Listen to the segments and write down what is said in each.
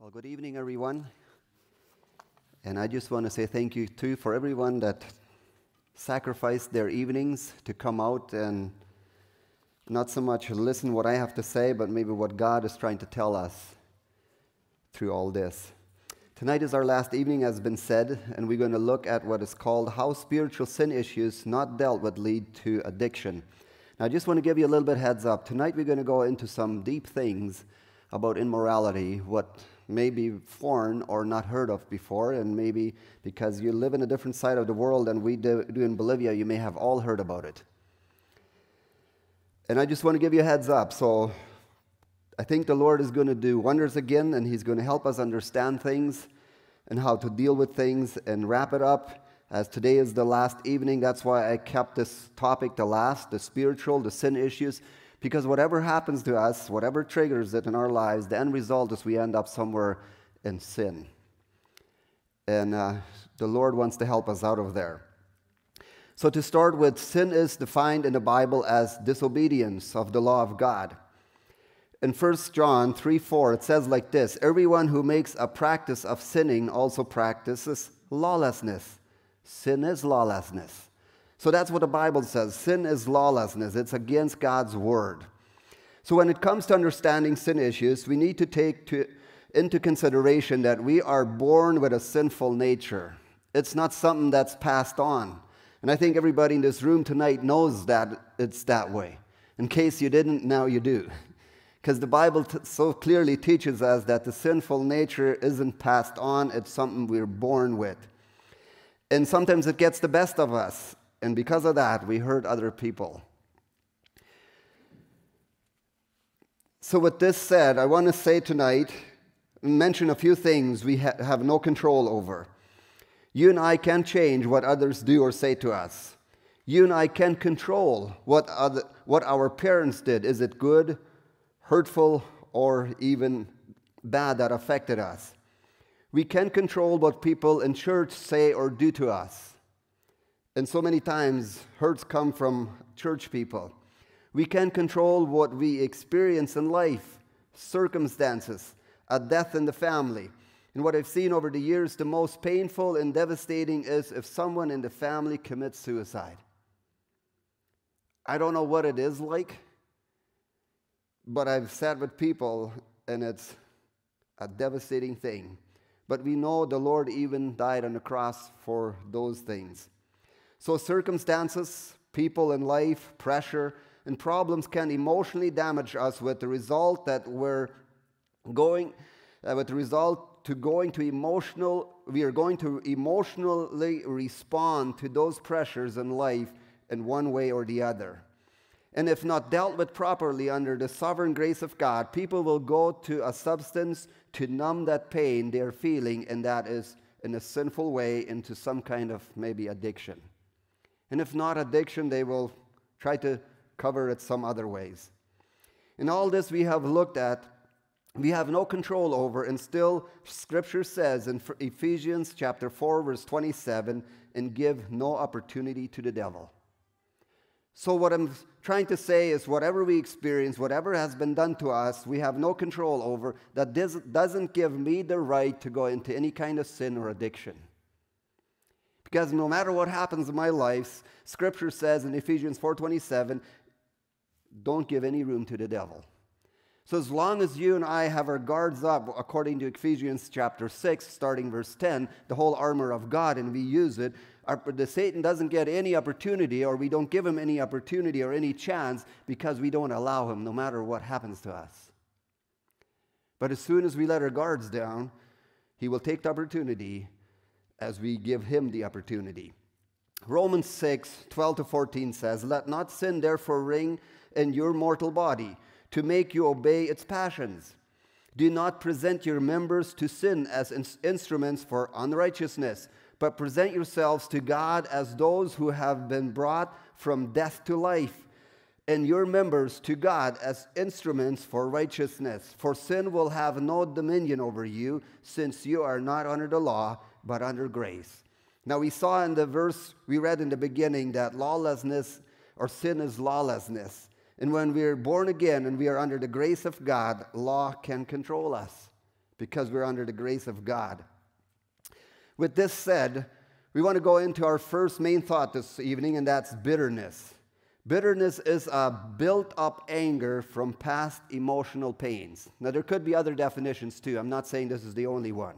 Well, good evening, everyone. And I just want to say thank you, too, for everyone that sacrificed their evenings to come out and not so much listen what I have to say, but maybe what God is trying to tell us through all this. Tonight is our last evening, as has been said, and we're going to look at what is called how spiritual sin issues not dealt with lead to addiction. Now, I just want to give you a little bit heads up. Tonight, we're going to go into some deep things about immorality, what may be foreign or not heard of before, and maybe because you live in a different side of the world than we do, do in Bolivia, you may have all heard about it. And I just want to give you a heads up. So I think the Lord is going to do wonders again, and He's going to help us understand things and how to deal with things and wrap it up. As today is the last evening, that's why I kept this topic the last the spiritual, the sin issues. Because whatever happens to us, whatever triggers it in our lives, the end result is we end up somewhere in sin. And uh, the Lord wants to help us out of there. So, to start with, sin is defined in the Bible as disobedience of the law of God. In 1 John 3 4, it says like this Everyone who makes a practice of sinning also practices lawlessness. Sin is lawlessness. So that's what the Bible says. Sin is lawlessness, it's against God's word. So when it comes to understanding sin issues, we need to take to, into consideration that we are born with a sinful nature. It's not something that's passed on. And I think everybody in this room tonight knows that it's that way. In case you didn't, now you do. Because the Bible so clearly teaches us that the sinful nature isn't passed on, it's something we're born with. And sometimes it gets the best of us. And because of that, we hurt other people. So, with this said, I want to say tonight, mention a few things we ha- have no control over. You and I can't change what others do or say to us. You and I can't control what, other, what our parents did. Is it good, hurtful, or even bad that affected us? We can control what people in church say or do to us. And so many times, hurts come from church people. We can't control what we experience in life, circumstances, a death in the family. And what I've seen over the years, the most painful and devastating is if someone in the family commits suicide. I don't know what it is like, but I've sat with people and it's a devastating thing. But we know the Lord even died on the cross for those things. So, circumstances, people in life, pressure, and problems can emotionally damage us with the result that we're going, uh, with the result to going to emotional, we are going to emotionally respond to those pressures in life in one way or the other. And if not dealt with properly under the sovereign grace of God, people will go to a substance to numb that pain they're feeling, and that is in a sinful way into some kind of maybe addiction. And if not addiction, they will try to cover it some other ways. In all this we have looked at, we have no control over, and still Scripture says in Ephesians chapter 4, verse 27, and give no opportunity to the devil. So, what I'm trying to say is, whatever we experience, whatever has been done to us, we have no control over, that doesn't give me the right to go into any kind of sin or addiction. Because no matter what happens in my life, scripture says in Ephesians 4:27, don't give any room to the devil. So as long as you and I have our guards up according to Ephesians chapter 6 starting verse 10, the whole armor of God and we use it, our, the Satan doesn't get any opportunity or we don't give him any opportunity or any chance because we don't allow him no matter what happens to us. But as soon as we let our guards down, he will take the opportunity as we give him the opportunity. Romans 6 12 to 14 says, Let not sin therefore reign in your mortal body to make you obey its passions. Do not present your members to sin as in- instruments for unrighteousness, but present yourselves to God as those who have been brought from death to life, and your members to God as instruments for righteousness. For sin will have no dominion over you, since you are not under the law but under grace. Now, we saw in the verse we read in the beginning that lawlessness or sin is lawlessness. And when we are born again and we are under the grace of God, law can control us. because we're under the grace of God. With this said, we want to go into our first main thought this evening, and that's bitterness. Bitterness is a built up anger from past emotional pains. Now, there could be other definitions too. I'm not saying this is the only one.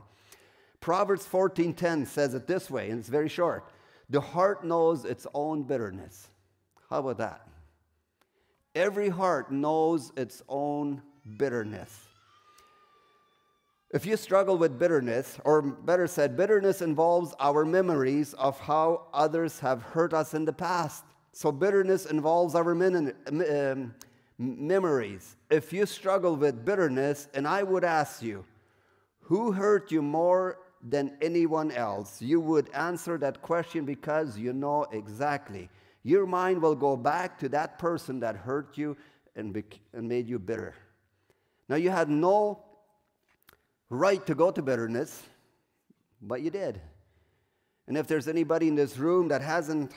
Proverbs 14:10 says it this way, and it's very short. The heart knows its own bitterness. How about that? Every heart knows its own bitterness. If you struggle with bitterness, or better said, bitterness involves our memories of how others have hurt us in the past. So, bitterness involves our um, memories. If you struggle with bitterness, and I would ask you, who hurt you more than anyone else? You would answer that question because you know exactly. Your mind will go back to that person that hurt you and, and made you bitter. Now, you had no right to go to bitterness, but you did. And if there's anybody in this room that hasn't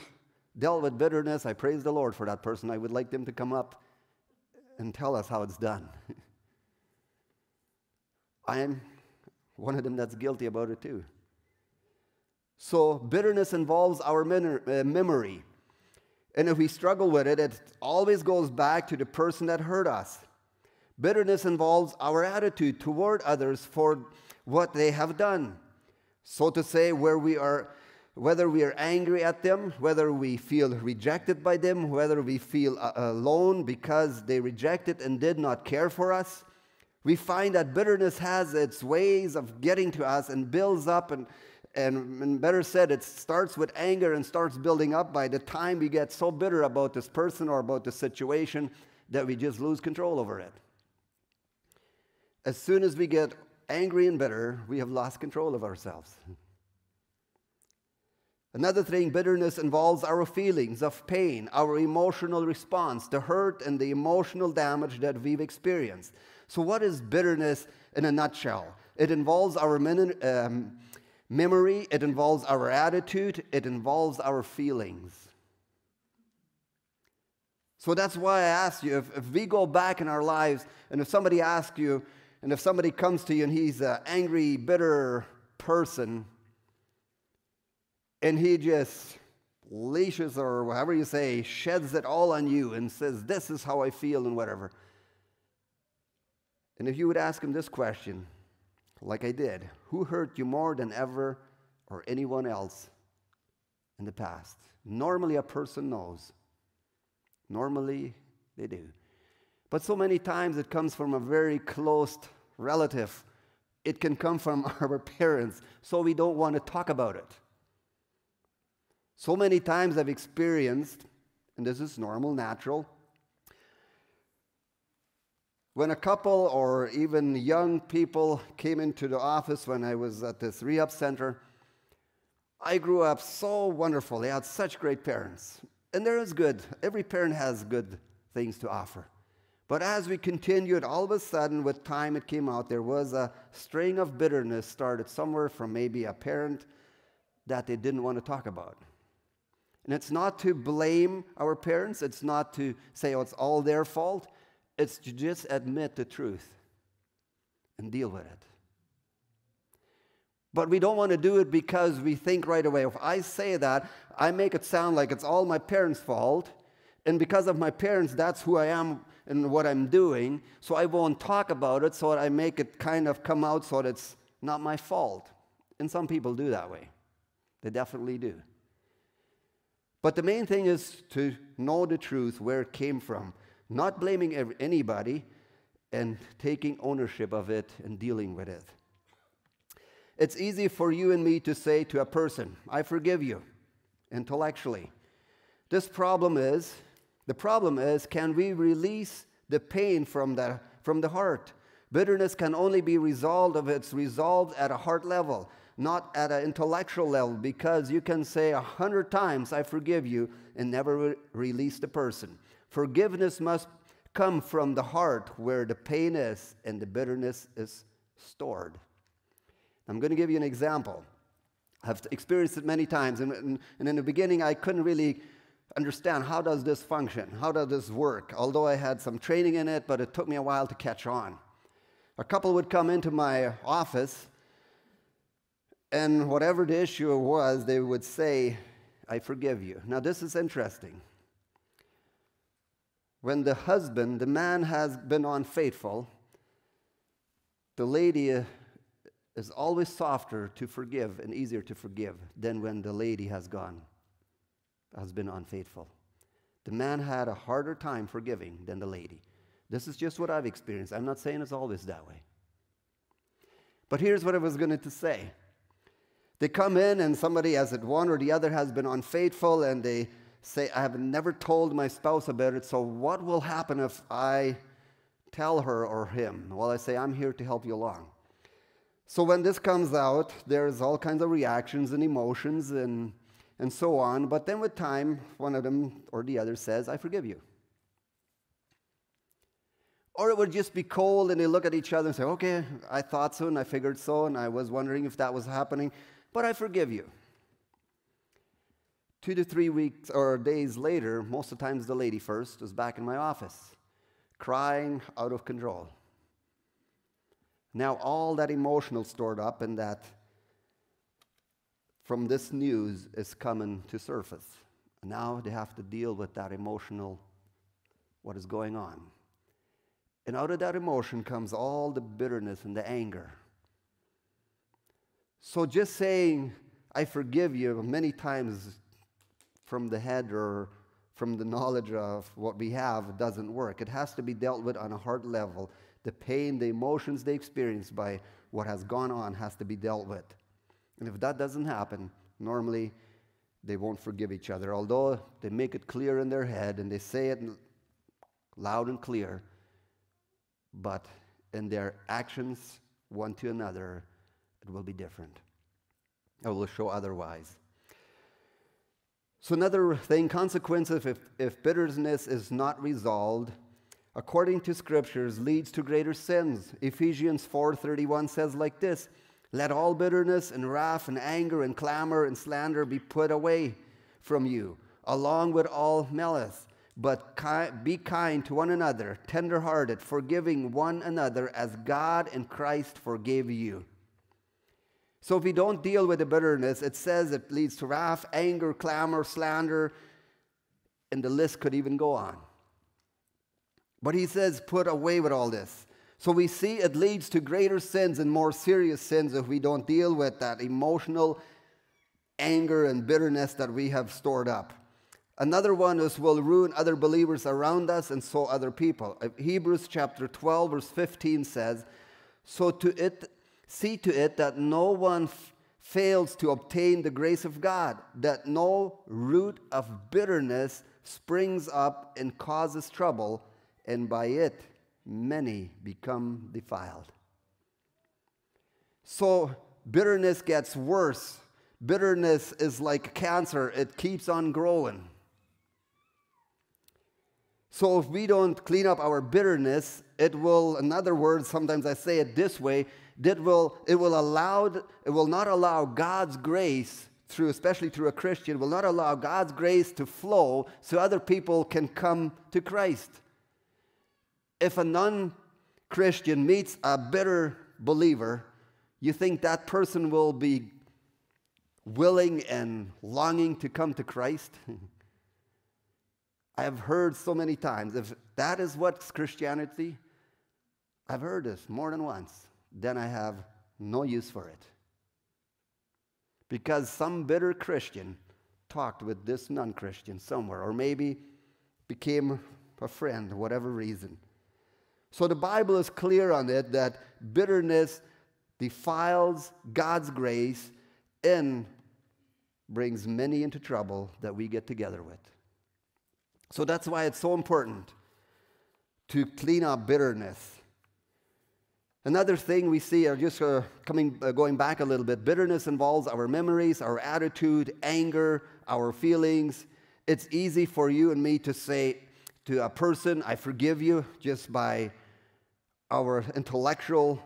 dealt with bitterness, I praise the Lord for that person. I would like them to come up and tell us how it's done. I am one of them that's guilty about it too. So, bitterness involves our uh, memory. And if we struggle with it, it always goes back to the person that hurt us. Bitterness involves our attitude toward others for what they have done. So to say, where we are, whether we are angry at them, whether we feel rejected by them, whether we feel uh, alone because they rejected and did not care for us, we find that bitterness has its ways of getting to us and builds up and and, and, better said, it starts with anger and starts building up by the time we get so bitter about this person or about the situation that we just lose control over it. As soon as we get angry and bitter, we have lost control of ourselves. Another thing, bitterness involves our feelings of pain, our emotional response, the hurt and the emotional damage that we've experienced. So, what is bitterness in a nutshell? It involves our um, memory, it involves our attitude, it involves our feelings. So, that's why I ask you if, if we go back in our lives and if somebody asks you, and if somebody comes to you and he's an angry, bitter person, and he just leashes or whatever you say, sheds it all on you and says, This is how I feel and whatever. And if you would ask him this question, like I did, who hurt you more than ever or anyone else in the past? Normally, a person knows. Normally, they do. But so many times it comes from a very close relative. It can come from our parents, so we don't want to talk about it. So many times I've experienced, and this is normal, natural, when a couple or even young people came into the office when I was at this rehab center, I grew up so wonderful. They had such great parents. And there is good. Every parent has good things to offer. But as we continued, all of a sudden, with time, it came out there was a string of bitterness started somewhere from maybe a parent that they didn't want to talk about. And it's not to blame our parents, it's not to say, oh, it's all their fault. It's to just admit the truth and deal with it. But we don't want to do it because we think right away, if I say that, I make it sound like it's all my parents' fault. And because of my parents, that's who I am and what I'm doing. So I won't talk about it, so I make it kind of come out so that it's not my fault. And some people do that way. They definitely do. But the main thing is to know the truth, where it came from, not blaming anybody and taking ownership of it and dealing with it. It's easy for you and me to say to a person, I forgive you, intellectually. This problem is the problem is, can we release the pain from the, from the heart? Bitterness can only be resolved if it's resolved at a heart level, not at an intellectual level, because you can say a hundred times, I forgive you, and never re- release the person. Forgiveness must come from the heart where the pain is and the bitterness is stored. I'm going to give you an example. I've experienced it many times, and, and, and in the beginning, I couldn't really understand how does this function? How does this work? Although I had some training in it, but it took me a while to catch on. A couple would come into my office, and whatever the issue was, they would say, I forgive you. Now, this is interesting. When the husband, the man, has been unfaithful, the lady is always softer to forgive and easier to forgive than when the lady has gone, has been unfaithful. The man had a harder time forgiving than the lady. This is just what I've experienced. I'm not saying it's always that way. But here's what I was going to say. They come in and somebody, as it one or the other, has been unfaithful, and they say, I have never told my spouse about it, so what will happen if I tell her or him? Well, I say, I'm here to help you along. So when this comes out, there's all kinds of reactions and emotions and, and so on. But then with time, one of them or the other says, I forgive you. Or it would just be cold and they look at each other and say, Okay, I thought so and I figured so and I was wondering if that was happening, but I forgive you. Two to three weeks or days later, most of the times the lady first was back in my office, crying out of control. Now, all that emotional stored up and that from this news is coming to surface. Now they have to deal with that emotional, what is going on. And out of that emotion comes all the bitterness and the anger. So just saying, I forgive you, many times from the head or from the knowledge of what we have doesn't work. It has to be dealt with on a heart level the pain, the emotions they experience by what has gone on has to be dealt with. And if that doesn't happen, normally they won't forgive each other. Although they make it clear in their head and they say it loud and clear, but in their actions, one to another, it will be different. I will show otherwise. So, another thing, consequences if, if bitterness is not resolved, according to scriptures leads to greater sins. Ephesians 4:31 says like this, "Let all bitterness and wrath and anger and clamor and slander be put away from you, along with all malice, but ki- be kind to one another, tenderhearted, forgiving one another as God and Christ forgave you." So if we don't deal with the bitterness, it says it leads to wrath, anger, clamor, slander, and the list could even go on. But he says, put away with all this. So we see it leads to greater sins and more serious sins if we don't deal with that emotional anger and bitterness that we have stored up. Another one is will ruin other believers around us and so other people. Uh, Hebrews chapter 12, verse 15 says, So to it, see to it that no one fails to obtain the grace of God, that no root of bitterness springs up and causes trouble and by it many become defiled. So bitterness gets worse. Bitterness is like cancer, it keeps on growing. So if we don't clean up our bitterness, it will, in other words, sometimes I say it this way, it will, it will allow, it will not allow God's grace through, especially through a Christian, will not allow God's grace to flow so other people can come to Christ if a non Christian meets a bitter believer, you think that person will be willing and longing to come to Christ? I have heard so many times if that is what's Christianity, I've heard this more than once, then I have no use for it. Because some bitter Christian talked with this non Christian somewhere, or maybe became a friend, whatever reason. So the Bible is clear on it that bitterness defiles God's grace and brings many into trouble that we get together with. So that's why it's so important to clean up bitterness. Another thing we see, are just uh, coming, uh, going back a little bit, bitterness involves our memories, our attitude, anger, our feelings. It's easy for you and me to say to a person, I forgive you, just by our intellectual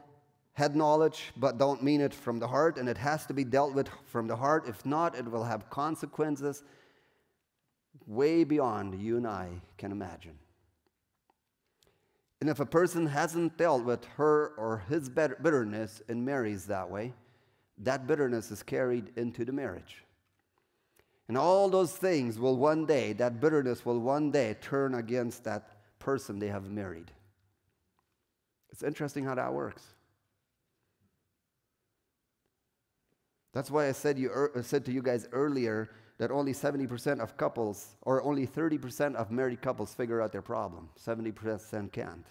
head knowledge, but don't mean it from the heart, and it has to be dealt with from the heart. If not, it will have consequences way beyond you and I can imagine. And if a person hasn't dealt with her or his bitterness and marries that way, that bitterness is carried into the marriage. And all those things will one day, that bitterness will one day turn against that person they have married. It's interesting how that works. That's why I said, you, er, said to you guys earlier that only 70% of couples, or only 30% of married couples, figure out their problem. 70% can't.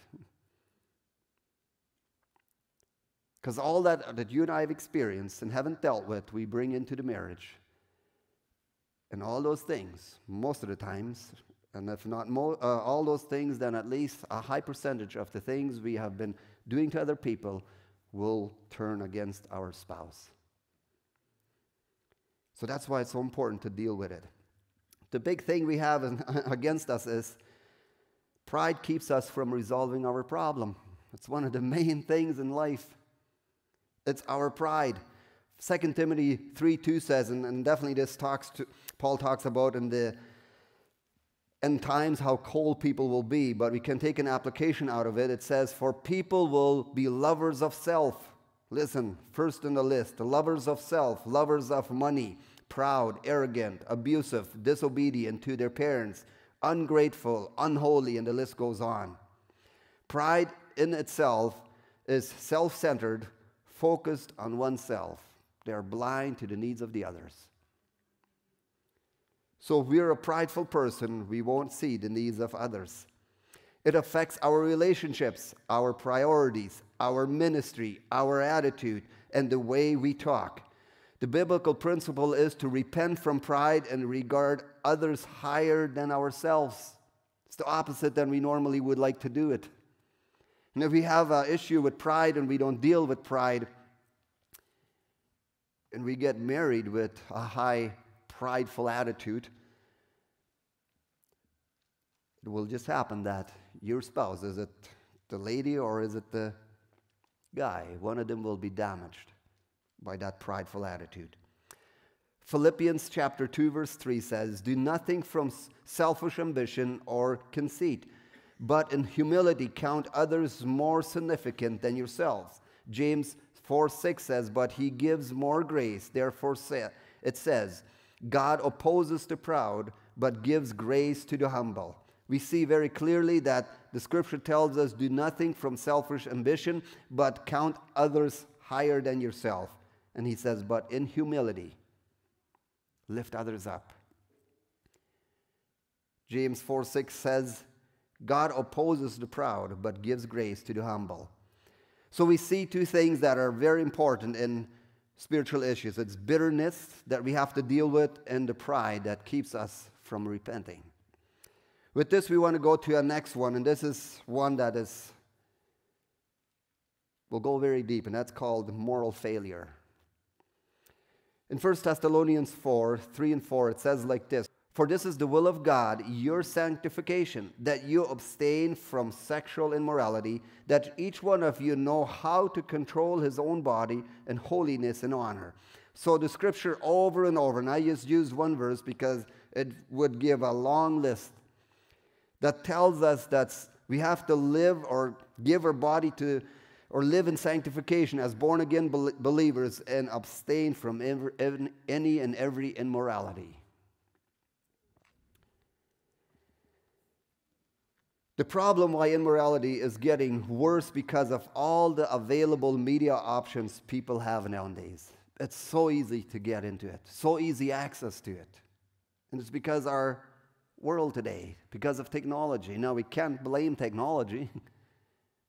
Because all that, that you and I have experienced and haven't dealt with, we bring into the marriage. And all those things, most of the times, and if not mo- uh, all those things, then at least a high percentage of the things we have been doing to other people will turn against our spouse. So that's why it's so important to deal with it. The big thing we have against us is pride keeps us from resolving our problem. It's one of the main things in life. It's our pride. 2 Timothy 3 2 says, and, and definitely this talks to, Paul talks about in the end times how cold people will be, but we can take an application out of it. It says, For people will be lovers of self. Listen, first in the list, lovers of self, lovers of money, proud, arrogant, abusive, disobedient to their parents, ungrateful, unholy, and the list goes on. Pride in itself is self centered, focused on oneself. They are blind to the needs of the others. So, if we're a prideful person, we won't see the needs of others. It affects our relationships, our priorities, our ministry, our attitude, and the way we talk. The biblical principle is to repent from pride and regard others higher than ourselves. It's the opposite than we normally would like to do it. And if we have an issue with pride and we don't deal with pride, and we get married with a high prideful attitude, it will just happen that your spouse, is it the lady or is it the guy? One of them will be damaged by that prideful attitude. Philippians chapter 2 verse 3 says, "Do nothing from selfish ambition or conceit, but in humility count others more significant than yourselves." James 4 6 says, But he gives more grace. Therefore, it says, God opposes the proud, but gives grace to the humble. We see very clearly that the scripture tells us do nothing from selfish ambition, but count others higher than yourself. And he says, but in humility, lift others up. James 4 6 says, God opposes the proud, but gives grace to the humble. So we see two things that are very important in spiritual issues it's bitterness that we have to deal with, and the pride that keeps us from repenting. With this, we want to go to our next one, and this is one that is, will go very deep, and that's called moral failure. In 1 Thessalonians 4 3 and 4, it says like this for this is the will of God, your sanctification, that you abstain from sexual immorality, that each one of you know how to control his own body in holiness and honor. So the scripture over and over, and I just used one verse because it would give a long list that tells us that we have to live or give our body to or live in sanctification as born again believers and abstain from any and every immorality. The problem why immorality is getting worse because of all the available media options people have nowadays. It's so easy to get into it, so easy access to it. And it's because our world today, because of technology. Now, we can't blame technology,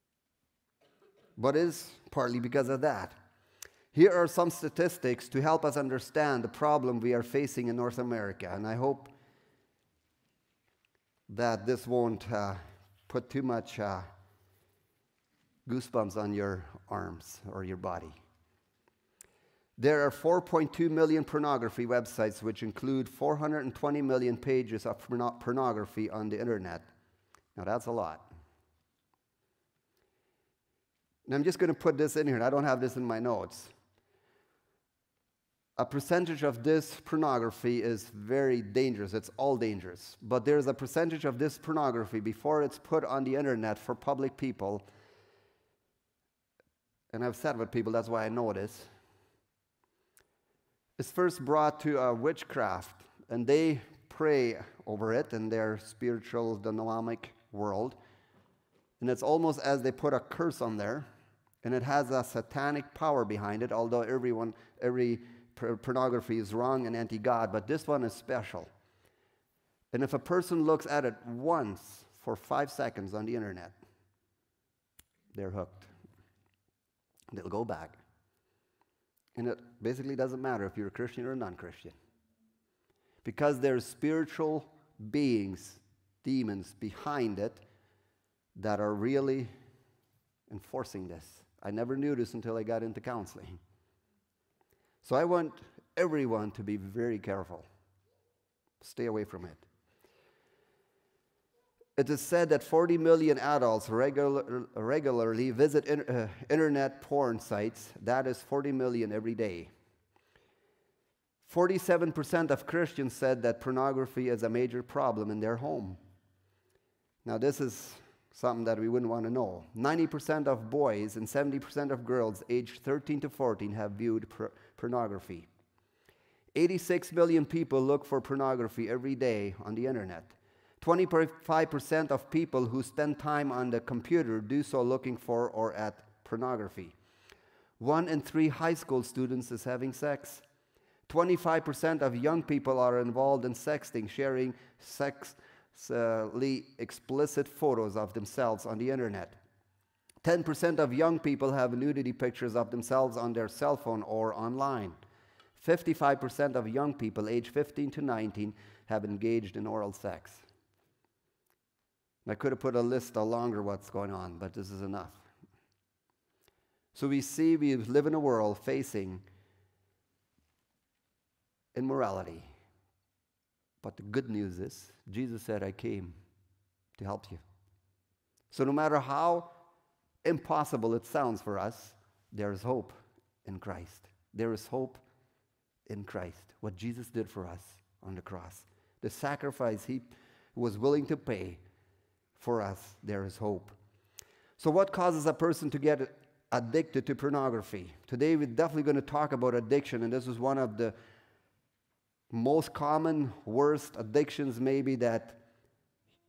but it is partly because of that. Here are some statistics to help us understand the problem we are facing in North America, and I hope that this won't uh, put too much uh, goosebumps on your arms or your body. There are 4.2 million pornography websites, which include 420 million pages of pornography on the internet. Now, that's a lot. And I'm just going to put this in here, I don't have this in my notes. a percentage of this pornography is very dangerous. It's all dangerous. But there's a percentage of this pornography before it's put on the internet for public people. And I've said with people, that's why I know this. It's first brought to a witchcraft, and they pray over it in their spiritual dynamic world. And it's almost as they put a curse on there, and it has a satanic power behind it, although everyone, every pornography is wrong and anti God, but this one is special. And if a person looks at it once for five seconds on the internet, they're hooked. They'll go back. And it basically doesn't matter if you're a Christian or a non Christian. Because there's spiritual beings, demons behind it that are really enforcing this. I never knew this until I got into counseling. So I want everyone to be very careful. Stay away from it. It is said that 40 million adults regular, regularly visit in, uh, internet porn sites. That is 40 million every day. 47% of Christians said that pornography is a major problem in their home. Now, this is something that we wouldn't want to know. 90% of boys and 70% of girls aged 13 to 14 have viewed pornography. 86 million people look for pornography every day on the internet. 25% of people who spend time on the computer do so looking for or at pornography. One in three high school students is having sex. 25% of young people are involved in sexting, sharing sex explicit photos of themselves on the internet. 10% of young people have nudity pictures of themselves on their cell phone or online. 55% of young people aged 15 to 19 have engaged in oral sex. I could have put a list of longer what's going on, but this is enough. So we see we live in a world facing immorality. But the good news is, Jesus said, I came to help you. So no matter how impossible it sounds for us, there is hope in Christ. There is hope in Christ. What Jesus did for us on the cross, the sacrifice he was willing to pay for us, there is hope. So, what causes a person to get addicted to pornography? Today, we're definitely going to talk about addiction, and this is one of the most common, worst addictions, maybe, that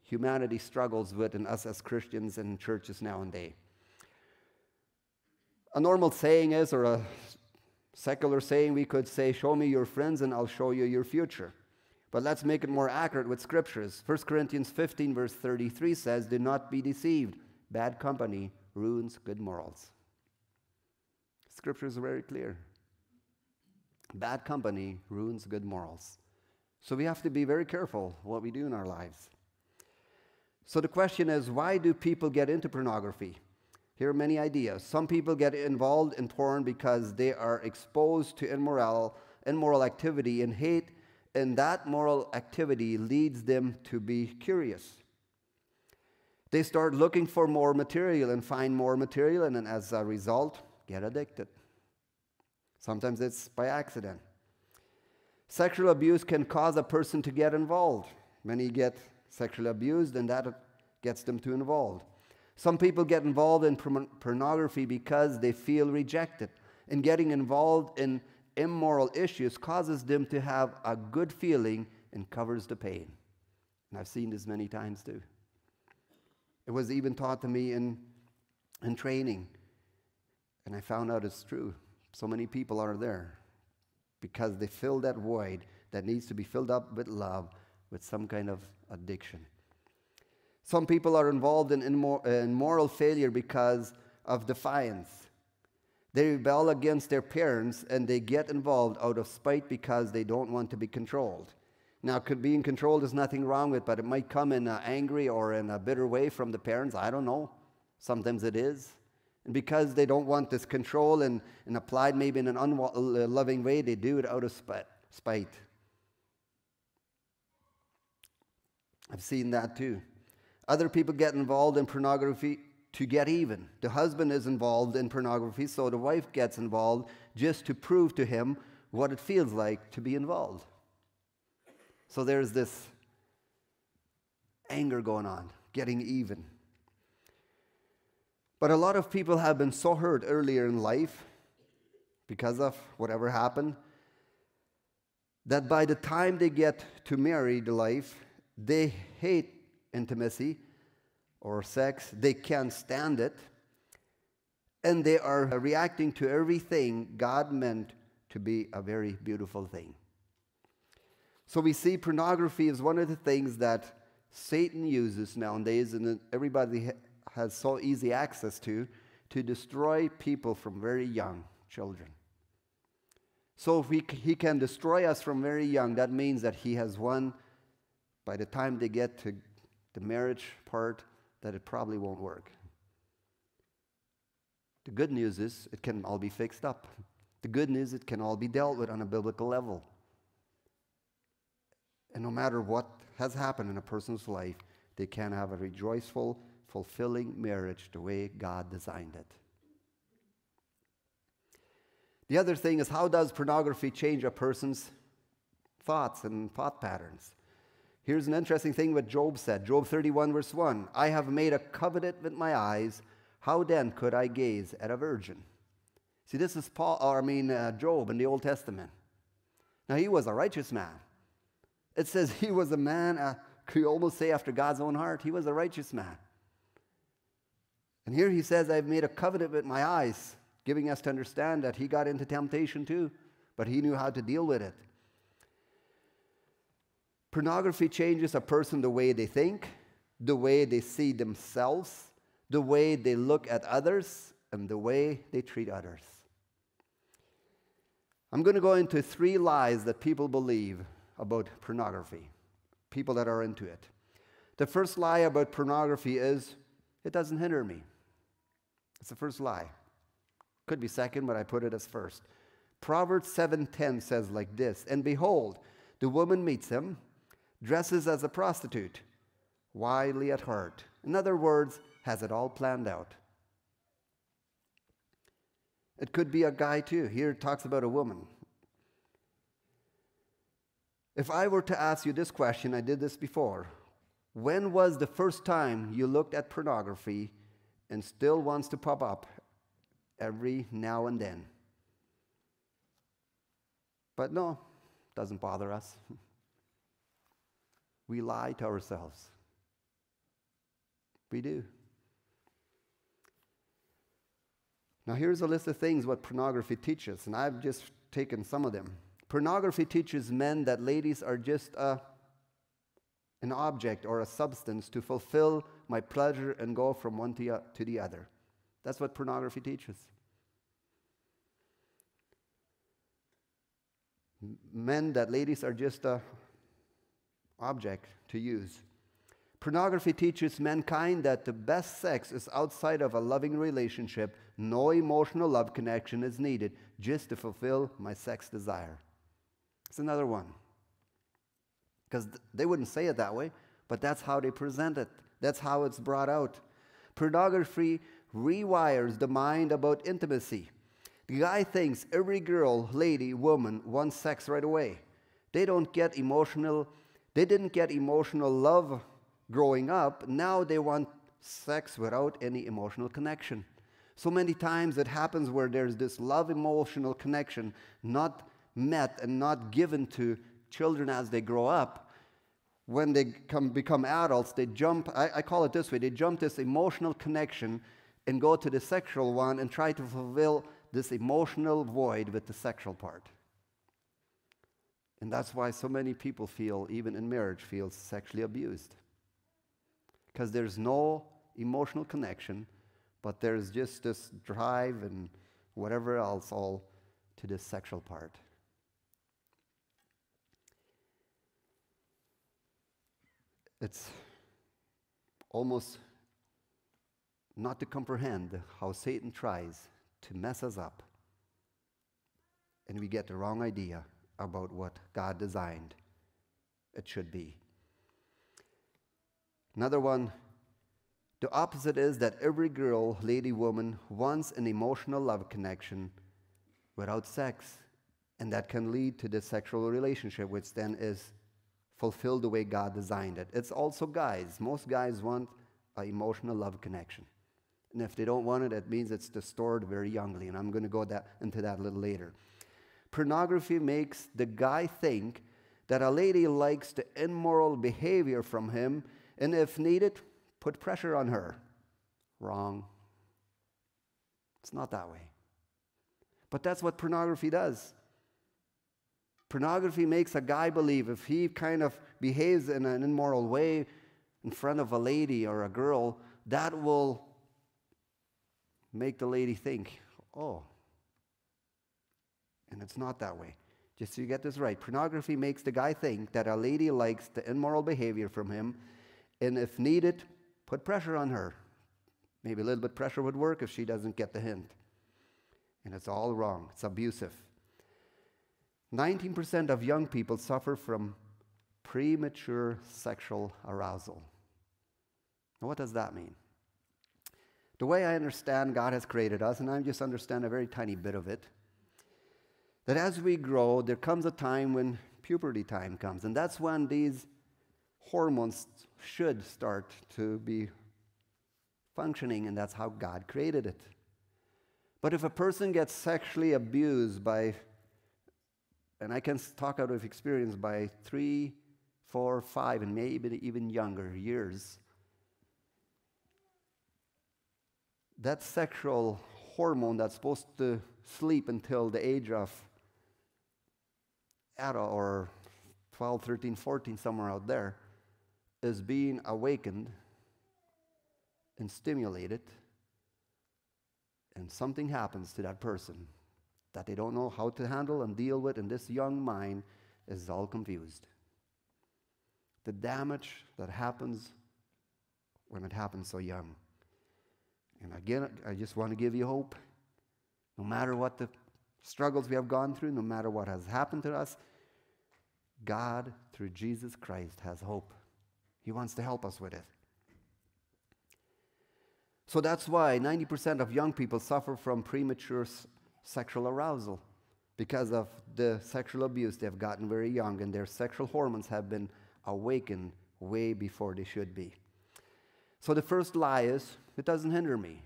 humanity struggles with, and us as Christians and churches nowadays. A normal saying is, or a secular saying, we could say, Show me your friends and I'll show you your future. But let's make it more accurate with scriptures. 1 Corinthians 15, verse 33 says, Do not be deceived. Bad company ruins good morals. Scriptures are very clear. Bad company ruins good morals. So we have to be very careful what we do in our lives. So the question is why do people get into pornography? Here are many ideas. Some people get involved in porn because they are exposed to immoral, immoral activity and hate, and that moral activity leads them to be curious. They start looking for more material and find more material, and then as a result, get addicted. Sometimes it's by accident. Sexual abuse can cause a person to get involved. Many get sexually abused, and that gets them to involved. Some people get involved in pornography because they feel rejected. And getting involved in immoral issues causes them to have a good feeling and covers the pain. And I've seen this many times too. It was even taught to me in, in training, and I found out it's true. So many people are there because they fill that void that needs to be filled up with love, with some kind of addiction. Some people are involved in, in moral failure because of defiance. They rebel against their parents and they get involved out of spite because they don't want to be controlled. Now, being controlled is nothing wrong with, but it might come in an angry or in a bitter way from the parents. I don't know. Sometimes it is. And because they don't want this control and, and applied maybe in an unloving way, they do it out of spite. I've seen that too. Other people get involved in pornography to get even. The husband is involved in pornography, so the wife gets involved just to prove to him what it feels like to be involved. So there's this anger going on, getting even. But a lot of people have been so hurt earlier in life because of whatever happened that by the time they get to married life, they hate intimacy or sex, they can't stand it, and they are reacting to everything God meant to be a very beautiful thing. So we see pornography is one of the things that Satan uses nowadays, and everybody has so easy access to, to destroy people from very young children. So if we, he can destroy us from very young, that means that he has won by the time they get to the marriage part, that it probably won't work. The good news is it can all be fixed up. The good news it can all be dealt with on a biblical level. And no matter what has happened in a person's life, they can have a rejoiceful, fulfilling marriage the way God designed it. The other thing is how does pornography change a person's thoughts and thought patterns? Here's an interesting thing what Job said Job 31, verse 1 I have made a covenant with my eyes. How then could I gaze at a virgin? See, this is Paul, or I mean, uh, Job in the Old Testament. Now, he was a righteous man. It says he was a man, uh, could almost say, after God's own heart. He was a righteous man. And here he says, I've made a covenant with my eyes giving us to understand that he got into temptation too, but he knew how to deal with it. Pornography changes a person the way they think, the way they see themselves, the way they look at others, and the way they treat others. I'm going to go into three lies that people believe about pornography, people that are into it. The first lie about pornography is it doesn't hinder me. It's the first lie. Could be second, but I put it as first. Proverbs 7:10 says like this, and behold, the woman meets him, dresses as a prostitute, wily at heart. In other words, has it all planned out. It could be a guy too. Here it talks about a woman. If I were to ask you this question, I did this before. When was the first time you looked at pornography and still wants to pop up every now and then. But no, doesn't bother us. We lie to ourselves. We do. Now, here's a list of things what pornography teaches, and I've just taken some of them. Pornography teaches men that ladies are just a, an object or a substance to fulfill my pleasure and go from one to, to the other. That's what pornography teaches. Men that ladies are just a object to use. Pornography teaches mankind that the best sex is outside of a loving relationship. No emotional love connection is needed just to fulfill my sex desire. It's another one. Because they wouldn't say it that way, but that's how they present it. That's how it's brought out. Pornography rewires the mind about intimacy. The guy thinks every girl, lady, woman wants sex right away. They don't get emotional, they didn't get emotional love growing up. Now they want sex without any emotional connection. So many times it happens where there's this love emotional connection not met and not given to children as they grow up when they come, become adults, they jump, I, I call it this way, they jump this emotional connection and go to the sexual one and try to fulfill this emotional void with the sexual part. And that's why so many people feel, even in marriage, feel sexually abused. Because there's no emotional connection, but there's just this drive and whatever else all to the sexual part. It's almost not to comprehend how Satan tries to mess us up and we get the wrong idea about what God designed it should be. Another one, the opposite is that every girl, lady, woman wants an emotional love connection without sex. And that can lead to the sexual relationship, which then is fulfilled the way God designed it. It's also guys. Most guys want an emotional love connection. And if they don't want it, it means it's distorted very youngly. And I'm going to go that, into that a little later. Pornography makes the guy think that a lady likes the immoral behavior from him, and if needed, put pressure on her. Wrong. It's not that way. But that's what pornography does. Pornography makes a guy believe if he kind of behaves in an immoral way in front of a lady or a girl, that will make the lady think, oh. And it's not that way. Just so you get this right, pornography makes the guy think that a lady likes the immoral behavior from him, and if needed, put pressure on her. Maybe a little bit pressure would work if she doesn't get the hint. And it's all wrong, it's abusive. 19% of young people suffer from premature sexual arousal. Now, what does that mean? The way I understand God has created us, and I just understand a very tiny bit of it, that as we grow, there comes a time when puberty time comes, and that's when these hormones should start to be functioning, and that's how God created it. But if a person gets sexually abused by, and I can talk out of experience, by three, four, five, and maybe even younger years, that sexual hormone that's supposed to sleep until the age of or 12, 13, 14, somewhere out there, is being awakened and stimulated, and something happens to that person that they don't know how to handle and deal with, and this young mind is all confused. The damage that happens when it happens so young. And again, I just want to give you hope. No matter what the struggles we have gone through, no matter what has happened to us, God, through Jesus Christ, has hope. He wants to help us with it. So that's why 90% of young people suffer from premature sexual arousal because of the sexual abuse they've gotten very young and their sexual hormones have been awakened way before they should be. So the first lie is it doesn't hinder me.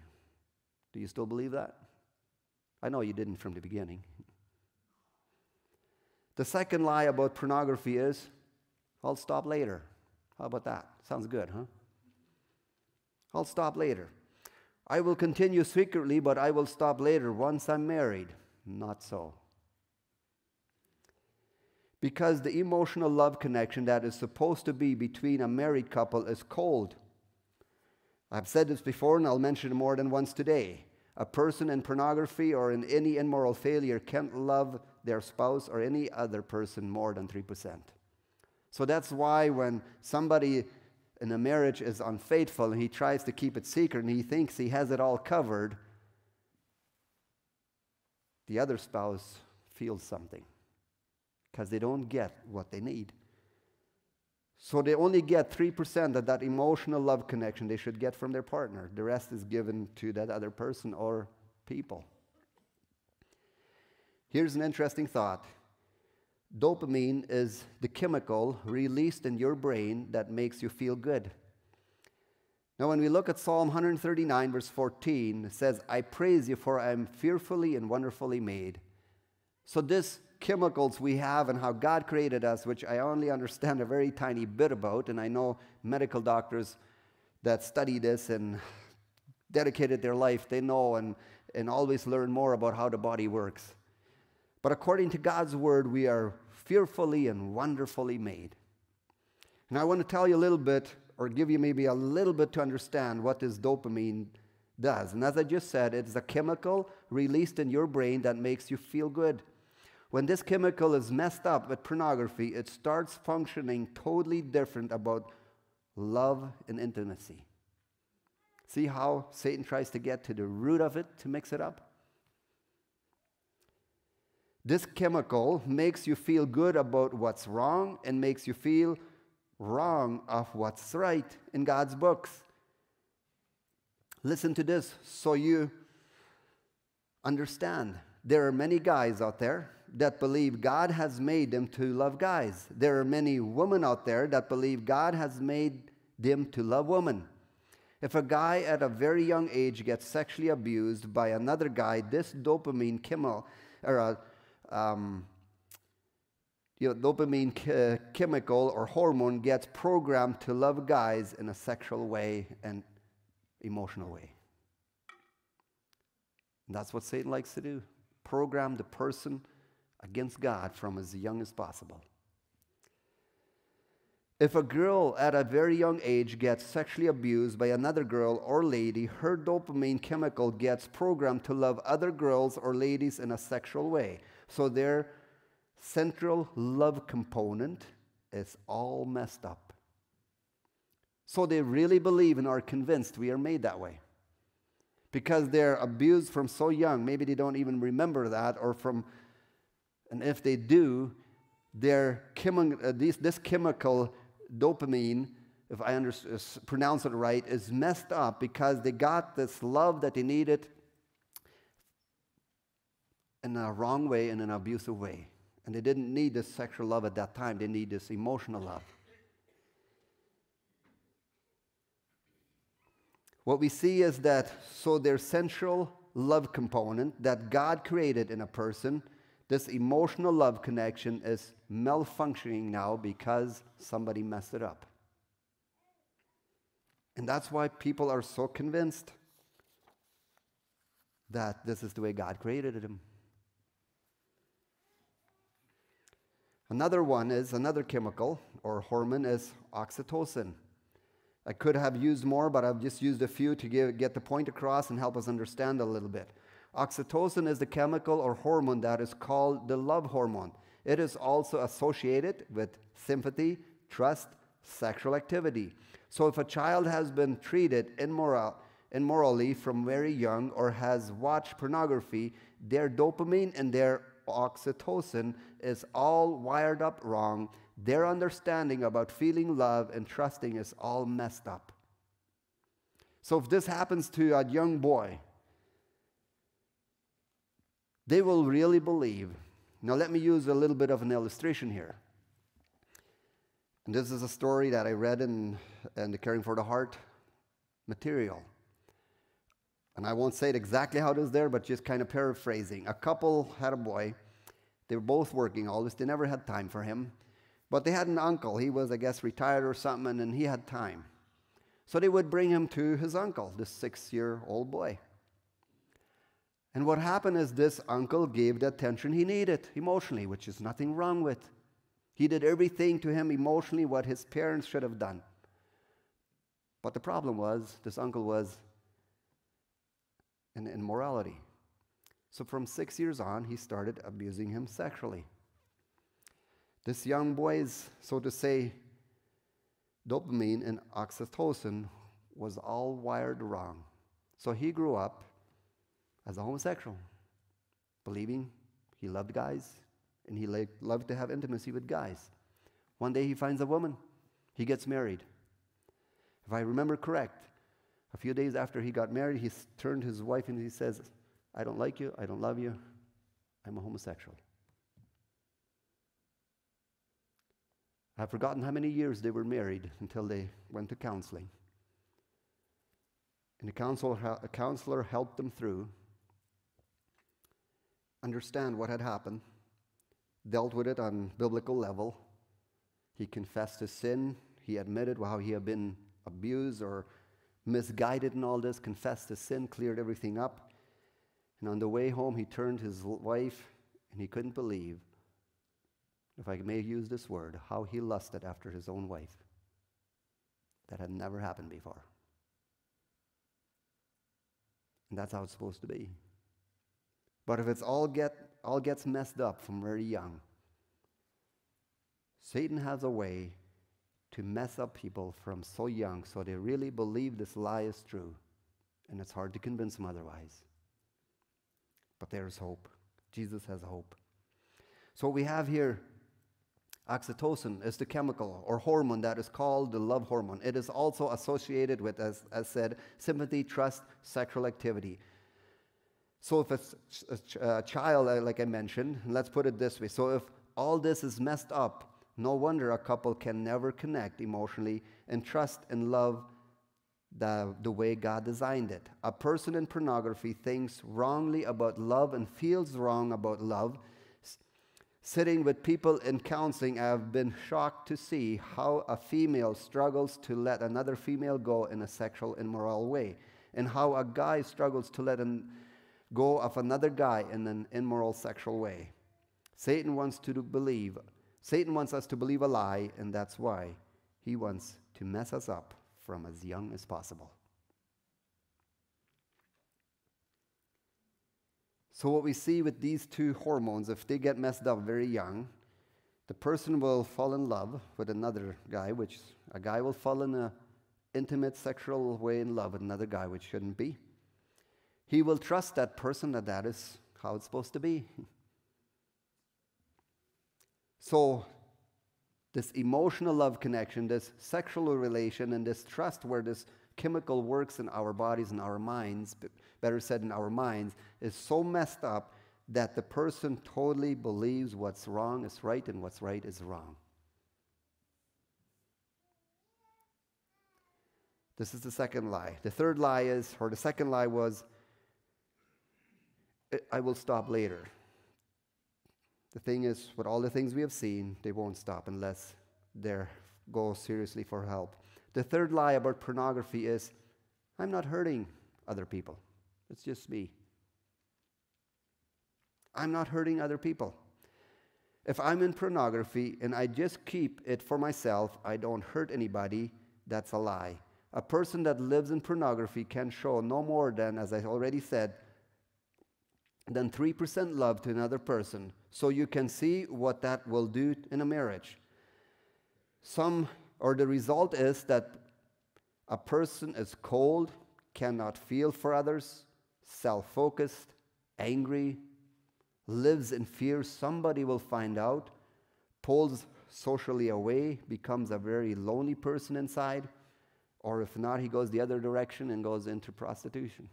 Do you still believe that? I know you didn't from the beginning. The second lie about pornography is I'll stop later. How about that? Sounds good, huh? I'll stop later. I will continue secretly, but I will stop later once I'm married. Not so. Because the emotional love connection that is supposed to be between a married couple is cold. I've said this before and I'll mention it more than once today. A person in pornography or in any immoral failure can't love their spouse or any other person more than 3%. So that's why when somebody in a marriage is unfaithful and he tries to keep it secret and he thinks he has it all covered, the other spouse feels something because they don't get what they need. So they only get 3% of that emotional love connection they should get from their partner. The rest is given to that other person or people. Here's an interesting thought dopamine is the chemical released in your brain that makes you feel good. Now, when we look at Psalm 139, verse 14, it says, I praise you, for I am fearfully and wonderfully made. So, this chemicals we have and how God created us, which I only understand a very tiny bit about, and I know medical doctors that study this and dedicated their life, they know and, and always learn more about how the body works. But according to God's word, we are fearfully and wonderfully made. And I want to tell you a little bit, or give you maybe a little bit to understand what this dopamine does. And as I just said, it's a chemical released in your brain that makes you feel good. When this chemical is messed up with pornography, it starts functioning totally different about love and intimacy. See how Satan tries to get to the root of it to mix it up? This chemical makes you feel good about what's wrong and makes you feel wrong of what's right in God's books. Listen to this so you understand. There are many guys out there that believe God has made them to love guys. There are many women out there that believe God has made them to love women. If a guy at a very young age gets sexually abused by another guy, this dopamine chemical or a, uh, um, you know, dopamine chemical or hormone gets programmed to love guys in a sexual way and emotional way. And that's what Satan likes to do program the person against God from as young as possible. If a girl at a very young age gets sexually abused by another girl or lady, her dopamine chemical gets programmed to love other girls or ladies in a sexual way. So their central love component is all messed up. So they really believe and are convinced we are made that way. Because they're abused from so young, maybe they don't even remember that, or from, and if they do, their chemi- uh, this, this chemical dopamine, if I under, uh, pronounce it right, is messed up because they got this love that they needed in a wrong way, in an abusive way. And they didn't need this sexual love at that time, they need this emotional love. What we see is that so their central love component that God created in a person, this emotional love connection is malfunctioning now because somebody messed it up. And that's why people are so convinced that this is the way God created them. Another one is another chemical or hormone is oxytocin. I could have used more, but I've just used a few to give, get the point across and help us understand a little bit. Oxytocin is the chemical or hormone that is called the love hormone. It is also associated with sympathy, trust, sexual activity. So if a child has been treated immoral, immorally from very young or has watched pornography, their dopamine and their oxytocin is all wired up wrong. Their understanding about feeling love and trusting is all messed up. So if this happens to a young boy, they will really believe. Now, let me use a little bit of an illustration here. And this is a story that I read in, in the Caring for the Heart material. And I won't say it exactly how it is there, but just kind of paraphrasing. A couple had a boy. They were both working all this. They never had time for him. But they had an uncle. He was, I guess, retired or something, and he had time. So they would bring him to his uncle, this six year old boy. And what happened is this uncle gave the attention he needed emotionally, which is nothing wrong with. He did everything to him emotionally what his parents should have done. But the problem was, this uncle was and immorality. So from six years on, he started abusing him sexually. This young boy's, so to say, dopamine and oxytocin was all wired wrong. So he grew up as a homosexual, believing he loved guys and he loved to have intimacy with guys. One day he finds a woman, he gets married. If I remember correct, a few days after he got married, he turned his wife and he says, I don't like you, I don't love you, I'm a homosexual. I've forgotten how many years they were married until they went to counseling. And the counselor, a uh, counselor helped them through, understand what had happened, dealt with it on biblical level. He confessed his sin. He admitted how he had been abused or misguided in all this, confessed his sin, cleared everything up. And on the way home, he turned his wife, and he couldn't believe, if I may use this word, how he lusted after his own wife. That had never happened before. And that's how it's supposed to be. But if it's all get all gets messed up from very young, Satan has a way to mess up people from so young so they really believe this lie is true. And it's hard to convince them otherwise. But there's hope. Jesus has hope. So we have here oxytocin is the chemical or hormone that is called the love hormone. It is also associated with, as, as said, sympathy, trust, sexual activity. So if it's a child, uh, like I mentioned, let's put it this way. So if all this is messed up, no wonder a couple can never connect emotionally and trust and love the, the way God designed it. A person in pornography thinks wrongly about love and feels wrong about love. Sitting with people in counseling, I have been shocked to see how a female struggles to let another female go in a sexual immoral way, and how a guy struggles to let an, go of another guy in an immoral sexual way. Satan wants to believe, Satan wants us to believe a lie, and that's why he wants to mess us up from as young as possible. So, what we see with these two hormones, if they get messed up very young, the person will fall in love with another guy, which a guy will fall in an intimate sexual way in love with another guy, which shouldn't be. He will trust that person that that is how it's supposed to be. So, this emotional love connection, this sexual relation, and this trust where this chemical works in our bodies and our minds, better said, in our minds, is so messed up that the person totally believes what's wrong is right and what's right is wrong. This is the second lie. The third lie is, or the second lie was, I will stop later. The thing is, with all the things we have seen, they won't stop unless they go seriously for help. The third lie about pornography is I'm not hurting other people, it's just me. I'm not hurting other people. If I'm in pornography and I just keep it for myself, I don't hurt anybody, that's a lie. A person that lives in pornography can show no more than, as I already said, than 3% love to another person. So you can see what that will do in a marriage. Some, or the result is that a person is cold, cannot feel for others, self focused, angry, lives in fear somebody will find out, pulls socially away, becomes a very lonely person inside, or if not, he goes the other direction and goes into prostitution.